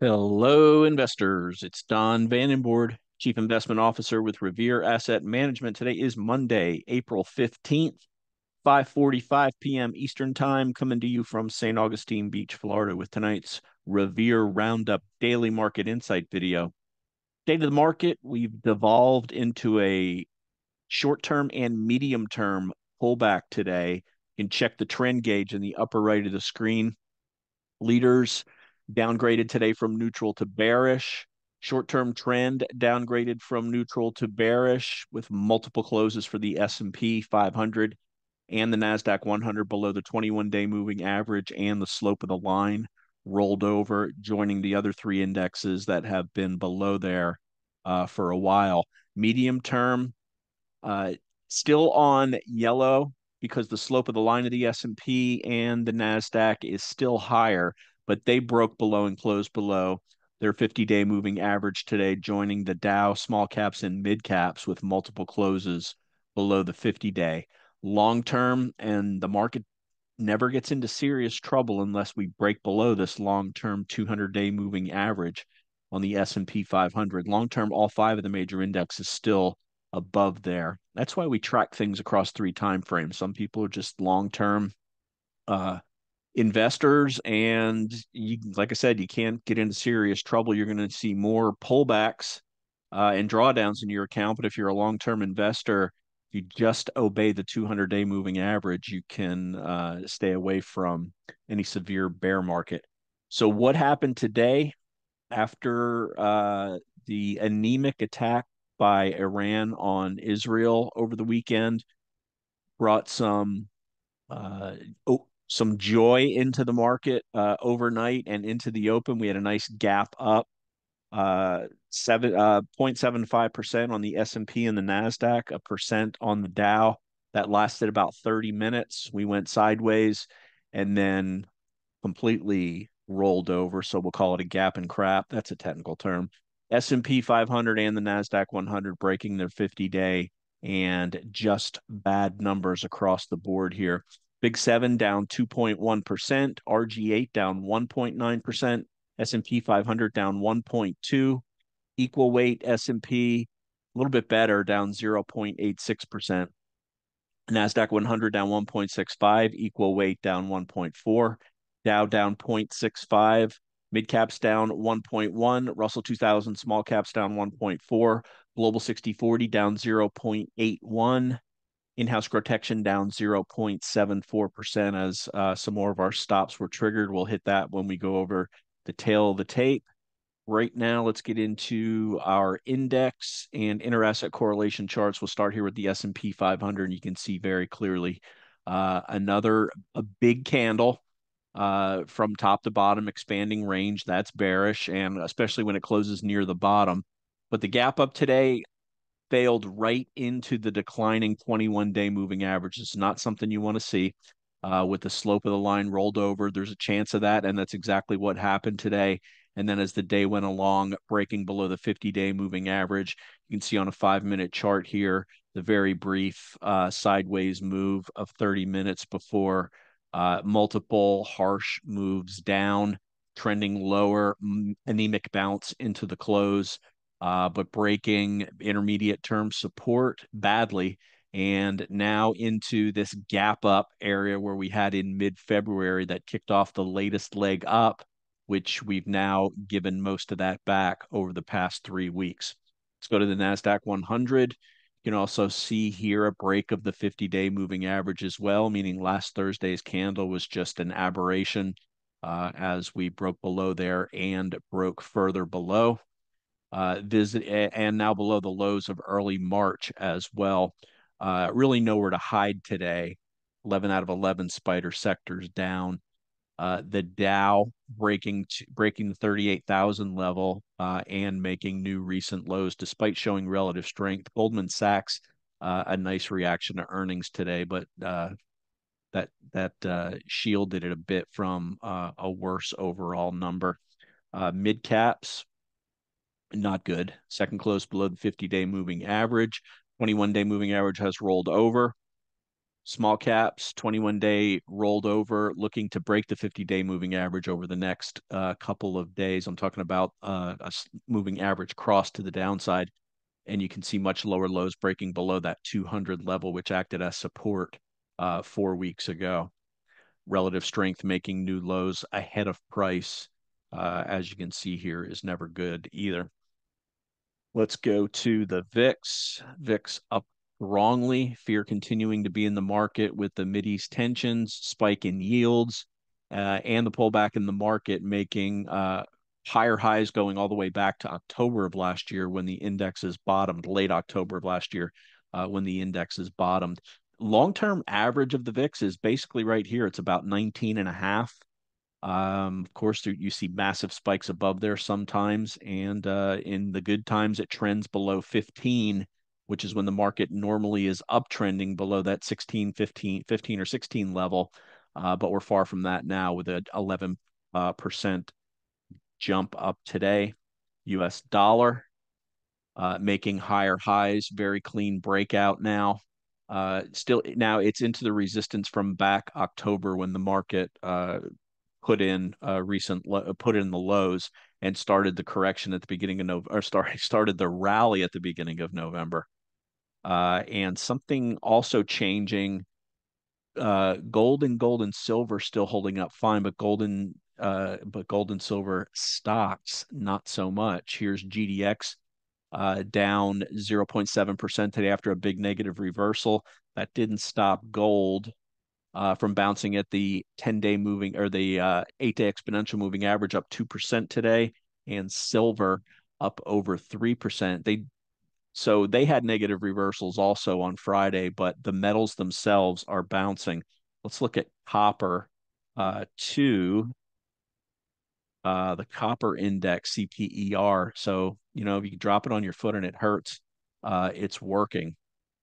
Hello, investors. It's Don Vandenbord, Chief Investment Officer with Revere Asset Management. Today is Monday, April 15th, 5:45 p.m. Eastern Time, coming to you from St. Augustine Beach, Florida, with tonight's Revere Roundup Daily Market Insight video. State of the market, we've devolved into a short-term and medium-term pullback today. You can check the trend gauge in the upper right of the screen. Leaders downgraded today from neutral to bearish. Short-term trend downgraded from neutral to bearish with multiple closes for the S&P 500 and the Nasdaq 100 below the 21-day moving average and the slope of the line rolled over, joining the other three indexes that have been below there uh, for a while. Medium term, uh, still on yellow because the slope of the line of the S&P and the Nasdaq is still higher, but they broke below and closed below their 50-day moving average today, joining the Dow small caps and mid caps with multiple closes below the 50-day. Long term, and the market never gets into serious trouble unless we break below this long-term 200-day moving average on the S&P 500. Long term, all five of the major indexes still above there. That's why we track things across three time frames. Some people are just long term uh, investors and you like i said you can't get into serious trouble. You're going to see more pullbacks uh, and drawdowns in your account but if you're a long-term investor you just obey the 200 day moving average you can uh, stay away from any severe bear market. So what happened today after uh, the anemic attack by iran on israel over the weekend brought some uh, some joy into the market uh, overnight and into the open. We had a nice gap up, uh, seven uh, 0.75 percent on the S and P and the Nasdaq, a percent on the Dow. That lasted about 30 minutes. We went sideways and then completely rolled over. So we'll call it a gap and crap. That's a technical term. S&P 500 and the Nasdaq 100 breaking their 50-day and just bad numbers across the board here. Big 7 down 2.1%, RG8 down 1.9%, S&P 500 down 1.2, equal weight S&P a little bit better down 0.86%. Nasdaq 100 down 1.65, equal weight down 1.4, Dow down 0.65, mid caps down 1.1, Russell 2000 small caps down 1.4, Global 6040 down 0.81, in-house protection down 0.74% as uh, some more of our stops were triggered. We'll hit that when we go over the tail of the tape. Right now, let's get into our index and inter-asset correlation charts. We'll start here with the S&P 500, and you can see very clearly uh, another a big candle uh, from top to bottom, expanding range. That's bearish, and especially when it closes near the bottom. But the gap up today, failed right into the declining 21 day moving average. It's not something you want to see. Uh, with the slope of the line rolled over, there's a chance of that, and that's exactly what happened today. And then as the day went along, breaking below the 50 day moving average, you can see on a five minute chart here the very brief uh, sideways move of 30 minutes before uh, multiple harsh moves down, trending lower, anemic bounce into the close, uh, but breaking intermediate term support badly. And now into this gap up area where we had in mid February that kicked off the latest leg up, which we've now given most of that back over the past three weeks. Let's go to the NASDAQ 100. You can also see here a break of the 50 day moving average as well, meaning last Thursday's candle was just an aberration uh, as we broke below there and broke further below uh, visit and now below the lows of early March as well. Uh, really nowhere to hide today. 11 out of 11 spider sectors down. Uh, the Dow breaking breaking the 38,000 level uh, and making new recent lows despite showing relative strength. Goldman Sachs uh, a nice reaction to earnings today, but uh, that that uh, shielded it a bit from a worse overall number. Uh, mid caps not good. Second close below the 50 day moving average. 21 day moving average has rolled over. small caps 21 day rolled over looking to break the 50 day moving average over the next uh, couple of days i'm talking about uh, a moving average cross to the downside and you can see much lower lows breaking below that 200 level which acted as support uh, four weeks ago relative strength making new lows ahead of price uh, as you can see here is never good either let's go to the vix vix up wrongly. Fear continuing to be in the market with the Mideast tensions, spike in yields, uh, and the pullback in the market making uh, higher highs going all the way back to October of last year when the indexes bottomed, late October of last year uh, when the indexes bottomed. Long term average of the VIX is basically right here. It's about 19 and a half. Um, of course, you see massive spikes above there sometimes, and uh, in the good times, it trends below 15 which is when the market normally is uptrending below that 16, 15, 15 or 16 level. Uh, but we're far from that now with an 11 uh, percent jump up today. US dollar uh, making higher highs, very clean breakout now. Uh, still now it's into the resistance from back October when the market uh, put in uh, recent put in the lows and started the correction at the beginning of November or started started the rally at the beginning of November uh, and something also changing. Uh, gold and gold and silver still holding up fine, but gold and uh, but gold and silver stocks not so much. Here's GDX uh, down 0.7% today after a big negative reversal. That didn't stop gold uh, from bouncing at the 10 day moving or the uh, eight day exponential moving average up 2% today, and silver up over 3%. They so they had negative reversals also on Friday, but the metals themselves are bouncing. Let's look at copper uh, to uh, the copper index, CPER. So, you know, if you drop it on your foot and it hurts, uh, it's working.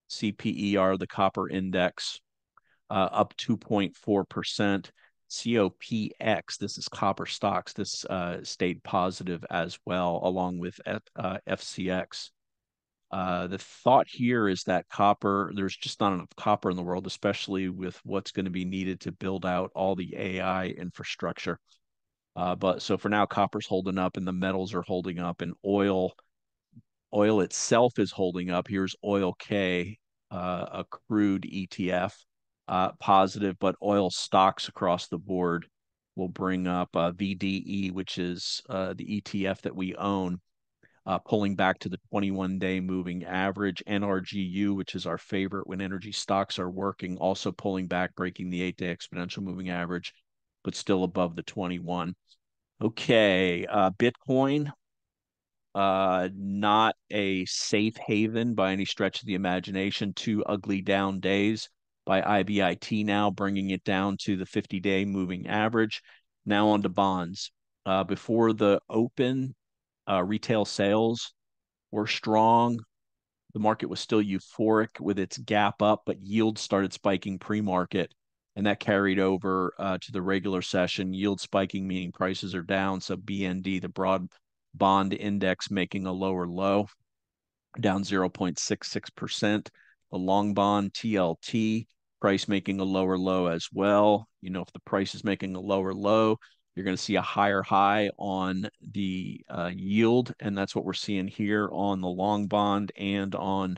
CPER, the copper index, uh, up 2.4%. COPX, this is copper stocks, this uh, stayed positive as well, along with F, uh, FCX. Uh, the thought here is that copper, there's just not enough copper in the world, especially with what's going to be needed to build out all the AI infrastructure. Uh, but so for now, copper's holding up and the metals are holding up, and oil, oil itself is holding up. Here's OILK, uh, a crude ETF, uh, positive, but oil stocks across the board will bring up uh, VDE, which is uh, the ETF that we own uh, pulling back to the 21 day moving average. NRGU, which is our favorite when energy stocks are working, also pulling back, breaking the eight day exponential moving average, but still above the 21. Okay, uh, Bitcoin, uh, not a safe haven by any stretch of the imagination. Two ugly down days by IBIT now, bringing it down to the 50 day moving average. Now on to bonds. Uh, before the open, uh, retail sales were strong. The market was still euphoric with its gap up, but yields started spiking pre market. And that carried over uh, to the regular session. Yield spiking, meaning prices are down. So BND, the broad bond index, making a lower low, down 0.66%. The long bond TLT price making a lower low as well. You know, if the price is making a lower low, you're going to see a higher high on the uh, yield, and that's what we're seeing here on the long bond and on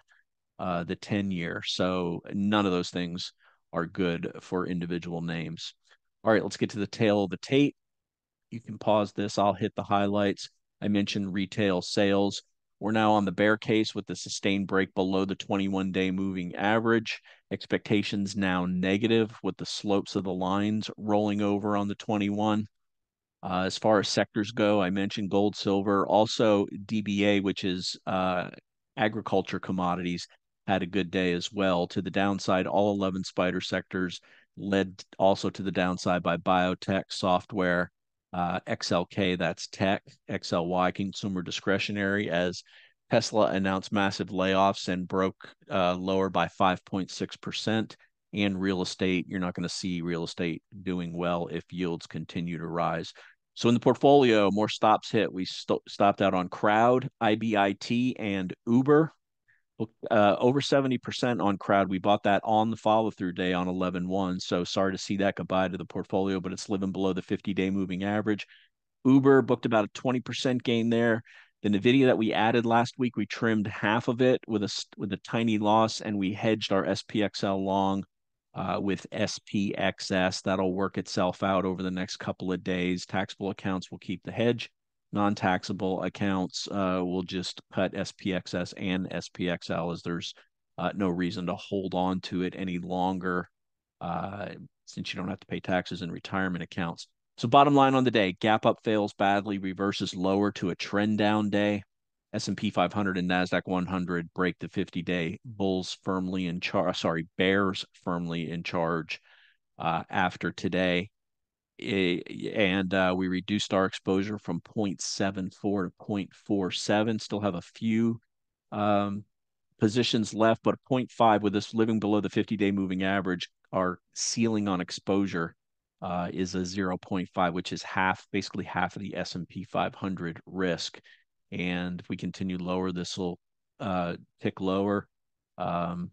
uh, the 10 year. So none of those things are good for individual names. All right, let's get to the tail of the tape. You can pause this. I'll hit the highlights. I mentioned retail sales. We're now on the bear case with the sustained break below the 21 day moving average. Expectations now negative with the slopes of the lines rolling over on the 21. Uh, as far as sectors go, I mentioned gold, silver, also DBA, which is uh, agriculture commodities, had a good day as well. To the downside, all 11 spider sectors led also to the downside by biotech, software, uh, XLK, that's tech, XLY, consumer discretionary, as Tesla announced massive layoffs and broke uh, lower by 5.6% and real estate, you're not going to see real estate doing well if yields continue to rise. So in the portfolio, more stops hit. We st- stopped out on Crowd, IBIT, and Uber. Uh, over 70% on crowd. We bought that on the follow through day on 11 1. So sorry to see that goodbye to the portfolio, but it's living below the 50 day moving average. Uber booked about a 20% gain there. The Nvidia that we added last week, we trimmed half of it with a with a tiny loss, and we hedged our SPXL long uh, with SPXS. That'll work itself out over the next couple of days. Taxable accounts will keep the hedge non-taxable accounts uh, will just cut SPXS and SPXL as there's uh, no reason to hold on to it any longer uh, since you don't have to pay taxes in retirement accounts. So bottom line on the day, gap up fails badly, reverses lower to a trend down day. S&P 500 and Nasdaq 100 break the 50-day bulls firmly in charge. Sorry, bears firmly in charge uh, after today and uh, we reduced our exposure from 0.74 to 0.47. Still have a few um, positions left, but 0.5 with this living below the 50-day moving average, our ceiling on exposure uh, is a 0.5, which is half, basically half of the S&P 500 risk. And if we continue lower, this will uh, tick lower. Um,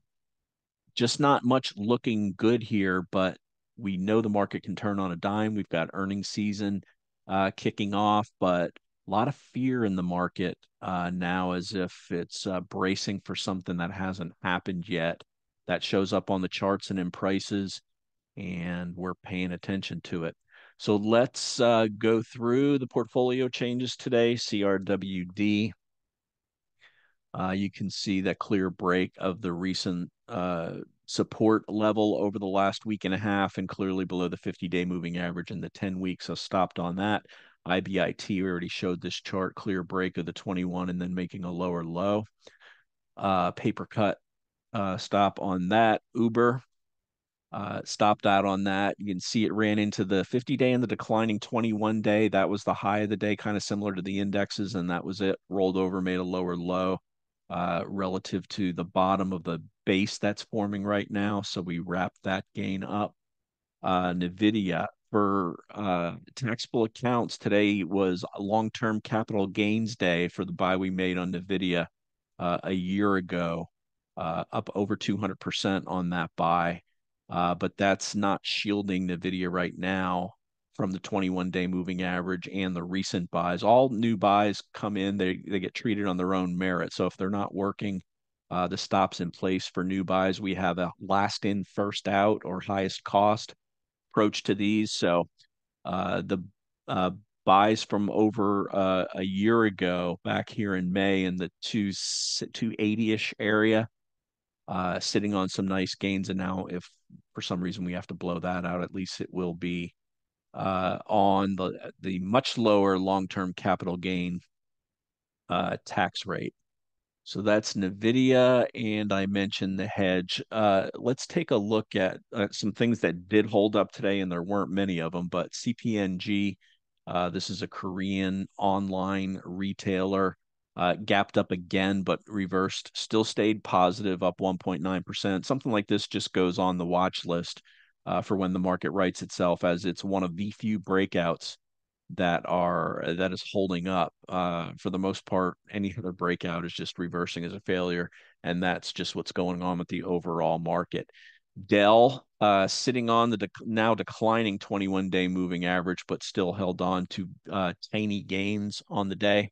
just not much looking good here, but we know the market can turn on a dime. We've got earnings season uh, kicking off, but a lot of fear in the market uh, now as if it's uh, bracing for something that hasn't happened yet. That shows up on the charts and in prices, and we're paying attention to it. So let's uh, go through the portfolio changes today. CRWD. Uh, you can see that clear break of the recent uh, support level over the last week and a half and clearly below the 50 day moving average in the 10 weeks. So stopped on that. IBIT, we already showed this chart, clear break of the 21 and then making a lower low. Uh, paper cut uh, stop on that. Uber uh, stopped out on that. You can see it ran into the 50 day and the declining 21 day. That was the high of the day, kind of similar to the indexes, and that was it. Rolled over, made a lower low uh, relative to the bottom of the base that's forming right now. So we wrap that gain up. Uh, NVIDIA for uh, taxable accounts today was a long-term capital gains day for the buy we made on NVIDIA uh, a year ago, uh, up over 200% on that buy. Uh, but that's not shielding NVIDIA right now from the 21 day moving average and the recent buys. All new buys come in, they, they get treated on their own merit. So if they're not working, uh, the stops in place for new buys. We have a last in, first out or highest cost approach to these. So uh, the uh, buys from over uh, a year ago back here in May in the 2 280-ish area uh, sitting on some nice gains and now if for some reason we have to blow that out at least it will be uh, on the the much lower long-term capital gain tax rate. So that's NVIDIA, and I mentioned the hedge. Uh, let's take a look at uh, some things that did hold up today, and there weren't many of them, but CPNG, uh, this is a Korean online retailer, uh, gapped up again, but reversed, still stayed positive, up 1.9%. Something like this just goes on the watch list uh, for when the market rights itself, as it's one of the few breakouts that are that is holding up. Uh, for the most part, any other breakout is just reversing as a failure, and that's just what's going on with the overall market. Dell uh, sitting on the now declining 21 day moving average, but still held on to uh, tiny gains on the day.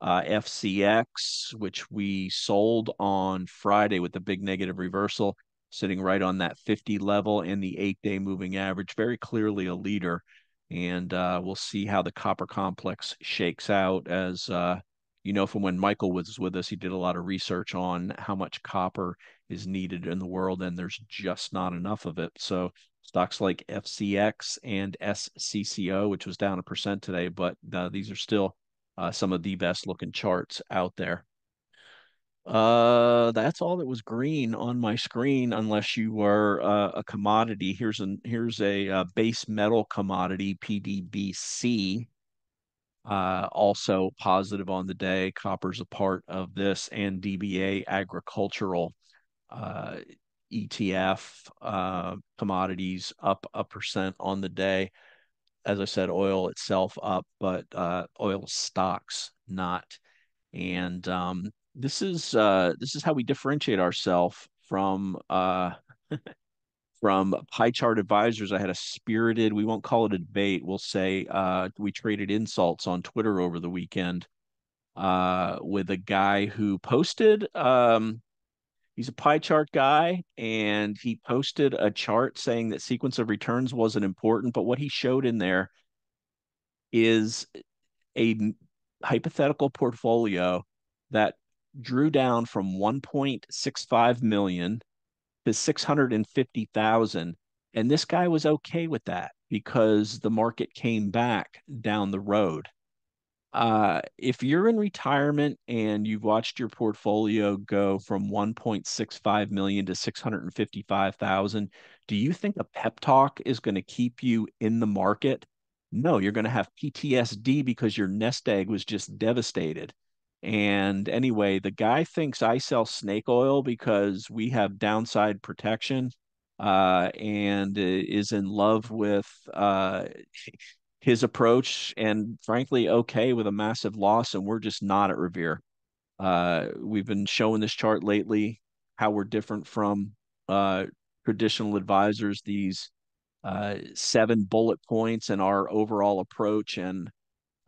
Uh, FCX, which we sold on Friday with the big negative reversal, sitting right on that 50 level and the eight day moving average, very clearly a leader. And uh, we'll see how the copper complex shakes out. As uh, you know, from when Michael was with us, he did a lot of research on how much copper is needed in the world, and there's just not enough of it. So stocks like FCX and SCCO, which was down a percent today, but uh, these are still uh, some of the best looking charts out there. Uh, that's all that was green on my screen, unless you were uh, a commodity. Here's an here's a, a uh, base metal commodity, PDBC. Uh, also positive on the day. Copper's a part of this, and DBA agricultural uh, ETF uh, commodities up a percent on the day. As I said, oil itself up, but uh, oil stocks not. And um, this is uh, this is how we differentiate ourselves from uh, from pie chart advisors. I had a spirited, we won't call it a debate, we'll say uh, we traded insults on Twitter over the weekend uh, with a guy who posted um, he's a pie chart guy and he posted a chart saying that sequence of returns wasn't important but what he showed in there is a hypothetical portfolio that drew down from 1.65 million to 650,000 and this guy was okay with that because the market came back down the road uh, if you're in retirement and you've watched your portfolio go from 1.65 million to 655,000, do you think a pep talk is going to keep you in the market? No, you're going to have PTSD because your nest egg was just devastated. And anyway, the guy thinks I sell snake oil because we have downside protection uh, and is in love with uh, his approach and frankly okay with a massive loss and we're just not at revere. Uh, we've been showing this chart lately how we're different from uh, traditional advisors these uh, seven bullet points and our overall approach and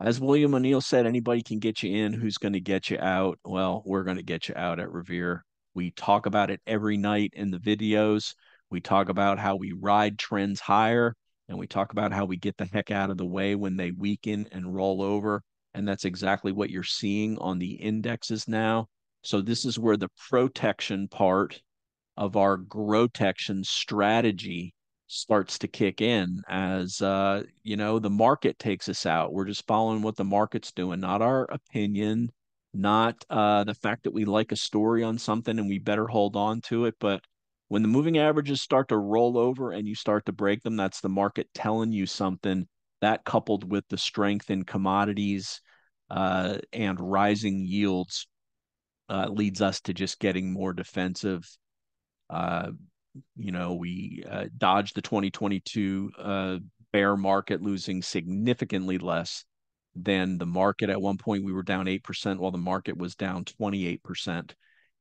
as william o'neill said anybody can get you in who's going to get you out well we're going to get you out at revere we talk about it every night in the videos we talk about how we ride trends higher and we talk about how we get the heck out of the way when they weaken and roll over. And that's exactly what you're seeing on the indexes now. So this is where the protection part of our grotection strategy starts to kick in as uh, you know the market takes us out. We're just following what the market's doing, not our opinion, not uh, the fact that we like a story on something and we better hold on to it, but when the moving averages start to roll over and you start to break them, that's the market telling you something. That coupled with the strength in commodities uh, and rising yields uh, leads us to just getting more defensive. You know, we uh, dodged the 2022 uh, bear market, losing significantly less than the market. At one point, we were down 8%, while the market was down 28%.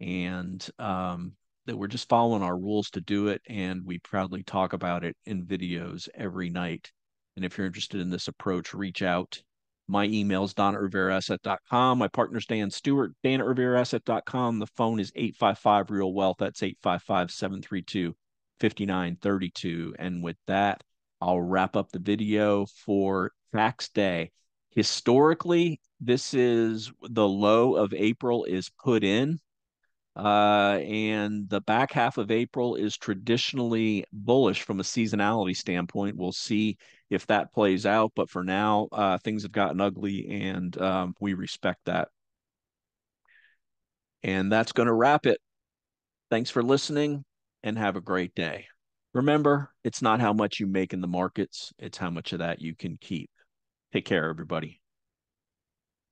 And um, that we're just following our rules to do it and we proudly talk about it in videos every night and if you're interested in this approach reach out my email is don at revereasset.com my partner's dan stewart dan at revereasset.com the phone is 855 real wealth. That's 855 732 5932 and with that i'll wrap up the video for tax day. Historically this is the low of april is put in uh, and the back half of April is traditionally bullish from a seasonality standpoint. We'll see if that plays out. But for now, uh, things have gotten ugly, and um, we respect that. And that's going to wrap it. Thanks for listening and have a great day. Remember, it's not how much you make in the markets, it's how much of that you can keep. Take care, everybody.